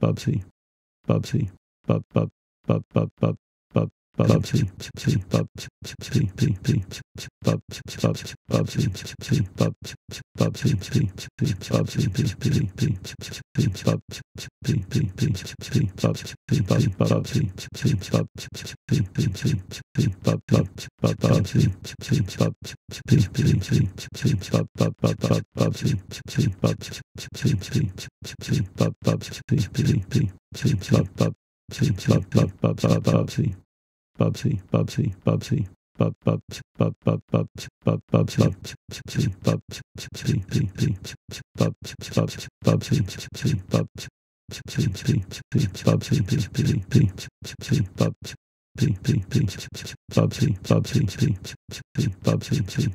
Bubsy, Bubsy, Bub, Bub, Bub, Bub, Bub, Bub, Bubsy, Bubsy, Bubsy, Bubsy, Bubsy, Bubsy, Bubsy, Bubsy, Bubsy, Bubsy, Bubsy, Bubsy, Bubsy, Bubsy, Bubsy, Bubsy, Bubsy, Bub, Bub, Bubsy, Bubsy, Bubsy, Bubsy, Bubsy, Bubsy, Bubsy, Bubsy, Bubsy, Bubsy, Bubsy, Bubsy, Bubsy, Bubsy, Bubsy,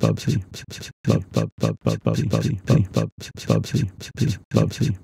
Bubsy, Bub, Bub, Bub, Bub, Bubsy, Bubsy, Bub, Bubsy, Bubsy,